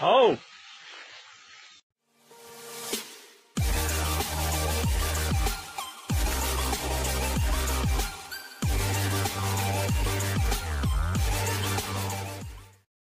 好。